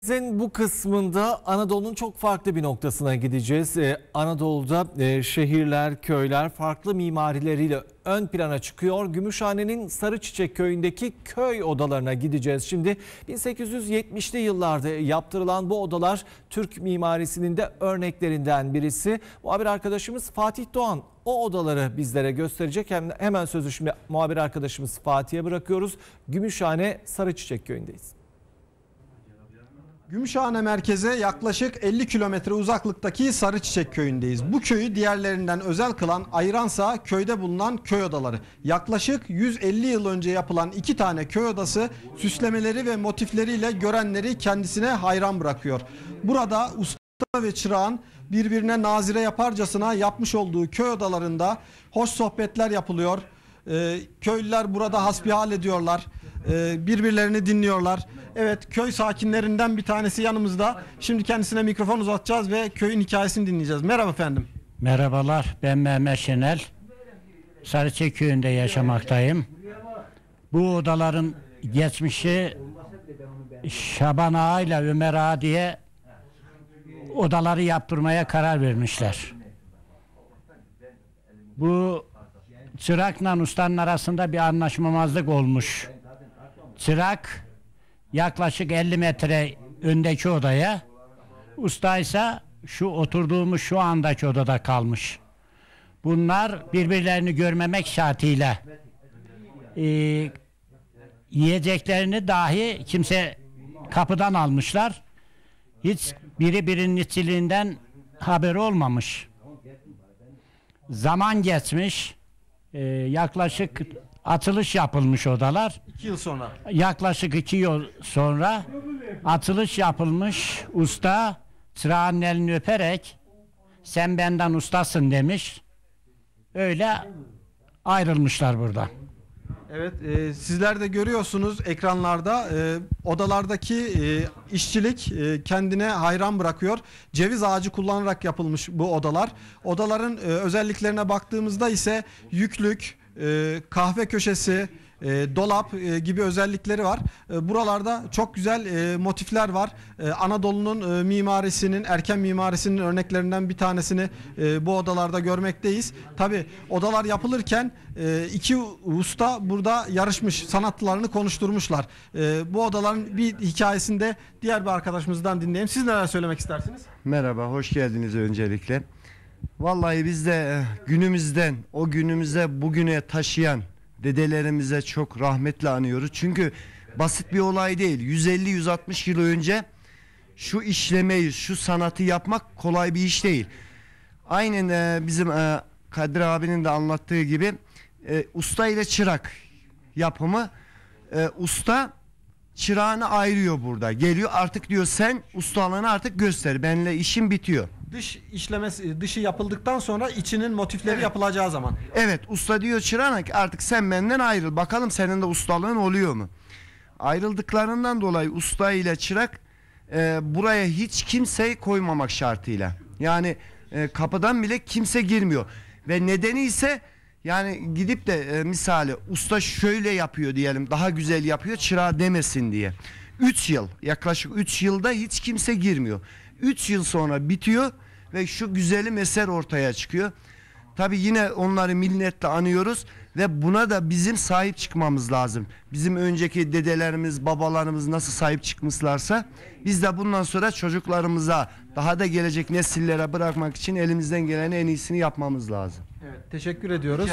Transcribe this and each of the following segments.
Sizin bu kısmında Anadolu'nun çok farklı bir noktasına gideceğiz. Ee, Anadolu'da e, şehirler, köyler farklı mimarileriyle ön plana çıkıyor. Gümüşhane'nin Sarıçiçek köyündeki köy odalarına gideceğiz. Şimdi 1870'li yıllarda yaptırılan bu odalar Türk mimarisinin de örneklerinden birisi. Muhabir arkadaşımız Fatih Doğan o odaları bizlere gösterecek. Hem, hemen sözü şimdi muhabir arkadaşımız Fatih'e bırakıyoruz. Gümüşhane Sarıçiçek köyündeyiz. Gümüşhane merkeze yaklaşık 50 kilometre uzaklıktaki Sarıçiçek köyündeyiz. Bu köyü diğerlerinden özel kılan ayıransa köyde bulunan köy odaları. Yaklaşık 150 yıl önce yapılan iki tane köy odası süslemeleri ve motifleriyle görenleri kendisine hayran bırakıyor. Burada usta ve çırağın birbirine nazire yaparcasına yapmış olduğu köy odalarında hoş sohbetler yapılıyor. Ee, köylüler burada hasbihal ediyorlar. Ee, birbirlerini dinliyorlar. Evet köy sakinlerinden bir tanesi yanımızda. Şimdi kendisine mikrofon uzatacağız ve köyün hikayesini dinleyeceğiz. Merhaba efendim. Merhabalar, ben Mehmet Şenel. Sarıçek köyünde yaşamaktayım. Bu odaların geçmişi Şaban Ağa ile Ömer Ağa diye odaları yaptırmaya karar vermişler. Bu çırakla ustanın arasında bir anlaşmamazlık olmuş. Çırak yaklaşık 50 metre öndeki odaya, usta ise şu oturduğumuz şu andaki odada kalmış. Bunlar birbirlerini görmemek şartıyla e, yiyeceklerini dahi kimse kapıdan almışlar. Hiç biri birinin içiliğinden haberi olmamış. Zaman geçmiş. e, yaklaşık atılış yapılmış odalar. İki yıl sonra. Yaklaşık iki yıl sonra atılış yapılmış. Usta çırağın elini öperek sen benden ustasın demiş. Öyle ayrılmışlar burada. Evet e, sizler de görüyorsunuz ekranlarda e, odalardaki e, işçilik e, kendine hayran bırakıyor. Ceviz ağacı kullanarak yapılmış bu odalar. Odaların e, özelliklerine baktığımızda ise yüklük, e, kahve köşesi, e, dolap e, gibi özellikleri var. E, buralarda çok güzel motifler var. Anadolu'nun mimarisinin, erken mimarisinin örneklerinden bir tanesini bu odalarda görmekteyiz. Tabi odalar yapılırken iki usta burada yarışmış, sanatlarını konuşturmuşlar. Bu odaların bir hikayesinde diğer bir arkadaşımızdan dinleyelim. Siz neler söylemek istersiniz? Merhaba, hoş geldiniz öncelikle. Vallahi biz de eh, günümüzden o günümüze bugüne taşıyan dedelerimize çok rahmetle anıyoruz. Çünkü basit bir olay değil. 150-160 yıl önce şu işlemeyi, şu sanatı yapmak kolay bir iş değil. Aynen eh, bizim eh, Kadir abinin de anlattığı gibi usta ile çırak yapımı usta çırağını ayırıyor burada. Geliyor artık diyor sen ustalığını artık göster. Benimle işim bitiyor. Dış işlemesi, dışı yapıldıktan sonra içinin motifleri yapılacağı zaman. Evet usta diyor çırağına ki artık sen benden ayrıl. Bakalım senin de ustalığın oluyor mu? Ayrıldıklarından dolayı usta ile çırak e, buraya hiç kimseyi koymamak şartıyla. Yani e, kapıdan bile kimse girmiyor. Ve nedeni ise yani gidip de e, misali usta şöyle yapıyor diyelim daha güzel yapıyor çırağı demesin diye. 3 yıl yaklaşık 3 yılda hiç kimse girmiyor. 3 yıl sonra bitiyor ve şu güzelim eser ortaya çıkıyor. Tabi yine onları minnetle anıyoruz ve buna da bizim sahip çıkmamız lazım. Bizim önceki dedelerimiz, babalarımız nasıl sahip çıkmışlarsa biz de bundan sonra çocuklarımıza daha da gelecek nesillere bırakmak için elimizden gelen en iyisini yapmamız lazım. Evet, teşekkür ediyoruz.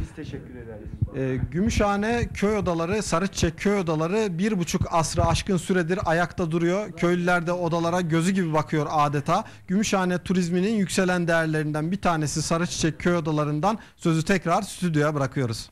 Biz teşekkür ederiz. Ee, Gümüşhane köy odaları, Sarıçiçek köy odaları bir buçuk asrı aşkın süredir ayakta duruyor. Köylüler de odalara gözü gibi bakıyor adeta. Gümüşhane turizminin yükselen değerlerinden bir tanesi Sarıçiçek köy odalarından sözü tekrar stüdyoya bırakıyoruz.